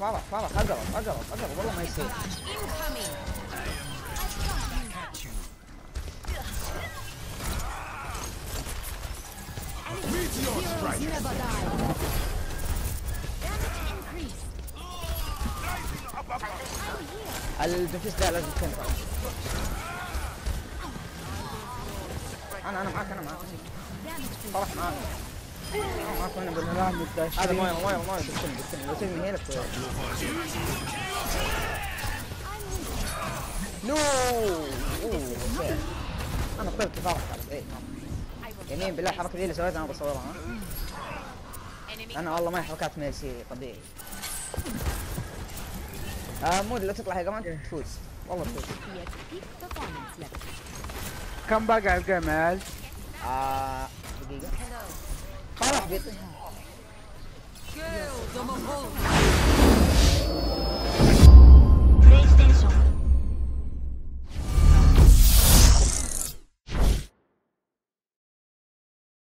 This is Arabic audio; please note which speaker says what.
Speaker 1: فرح فرح اقرب اقرب اقرب والله ما يصير. الدفيس ده لازم تنفع أنا أنا معاك أنا معاك فرح معاك أنا معاك وأنا بال-
Speaker 2: لا متداشين
Speaker 1: هذا. أنا فرح على بعيد يمين بالله الحركه ذي اللي سويتها أنا بصورها. أنا والله ما حركات ميسي طبيعي آه مود لو تطلع يا جماعة تفوز والله تفوز
Speaker 3: be at peak performance level.
Speaker 2: كم بقى الجمال
Speaker 1: آه with the help.
Speaker 4: Kill the Mahol.